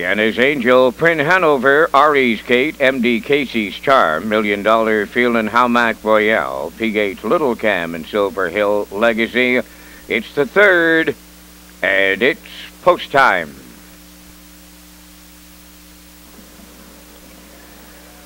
And his angel, Prin Hanover, Ari's Kate, MD Casey's Charm, Million Dollar Feeling Howmac Royale, PH Little Cam, and Silver Hill Legacy. It's the third, and it's post time.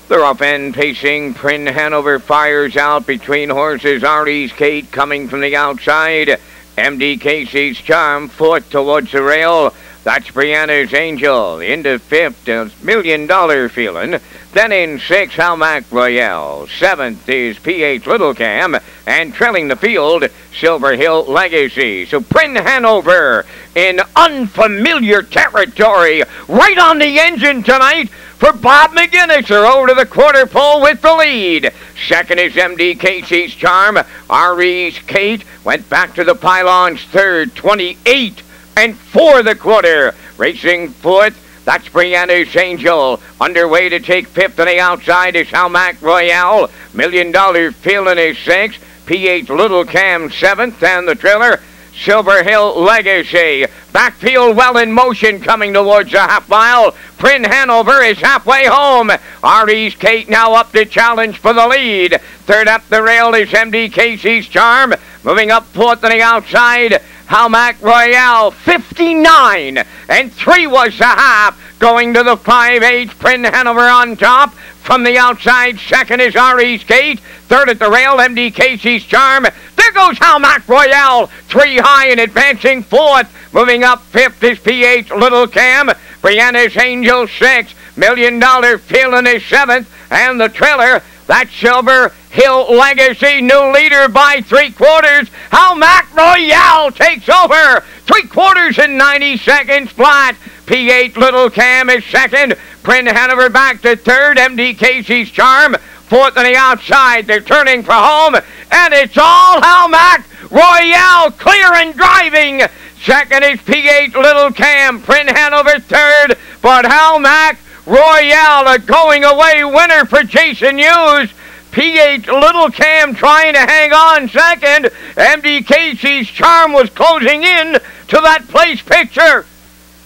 The rough end pacing, Prin Hanover fires out between horses. Ari's Kate coming from the outside. MD Casey's Charm, fourth towards the rail. That's Brianna's Angel into fifth, a million dollar feeling. Then in six, Howmac Royale. Seventh is PH Little Cam. And trailing the field, Silver Hill Legacy. So Prin Hanover in unfamiliar territory. Right on the engine tonight for Bob McGinnis. They're over to the quarter pole with the lead. Second is MD Casey's Charm. Ari's Kate went back to the pylons. Third, 28 and for the quarter. Racing fourth. That's Brianna's Angel. Underway to take fifth on the outside is Howmac Royale. Million Dollar Feeling is sixth. PH Little Cam seventh. And the trailer, Silver Hill Legacy. Backfield well in motion coming towards the half mile. Prin Hanover is halfway home. Ari's Kate now up to challenge for the lead. Third up the rail is MD Casey's Charm. Moving up fourth on the outside. Howmac Royale 59 and 3 was the half going to the 5-8 Prin Hanover on top. From the outside second is Ari's Kate third at the rail MD Casey's Charm. There goes Howmac Royale three high and advancing. Fourth moving up. Fifth is PH Little Cam. Brianna's Angel six. Million dollar feeling is seventh. And the trailer that Silver Hill Legacy, new leader by three quarters. Howmac Royale takes over. Three quarters and 90 seconds flat. PH Little Cam is second. Prin Hanover back to third. MD Casey's Charm. Fourth on the outside. They're turning for home. And it's all Howmac Royale clear and driving. Second is PH Little Cam. Prin Hanover third. But Howmac Royale, a going away winner for Jason Hughes. PH Little Cam trying to hang on second. MD Casey's Charm was closing in to that place picture.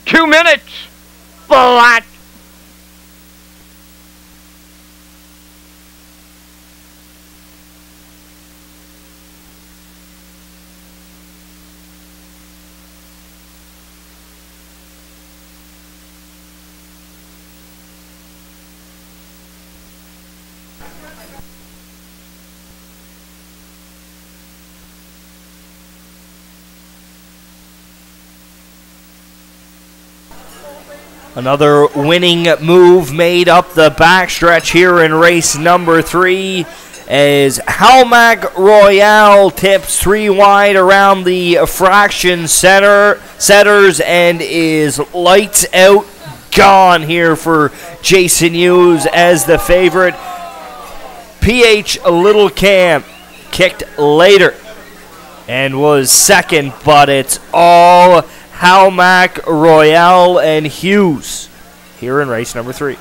Two minutes flat. Another winning move made up the backstretch here in race number three as Howmac Royale tips three wide around the fraction center setters and is lights out gone here for Jason Hughes as the favorite. PH Little Cam kicked later and was second, but it's all Howmac, Royale, and Hughes here in race number three.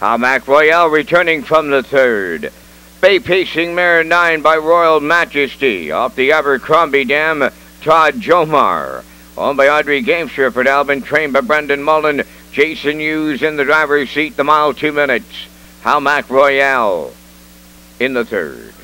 Howmac Royale returning from the third. Bay Pacing Mare 9 by Royal Majesty off the Abercrombie Dam, Todd Jomar. Owned by Audrey Gamester for Albin, trained by Brendan Mullen. Jason Hughes in the driver's seat, the mile two minutes. Howmac Royale in the third.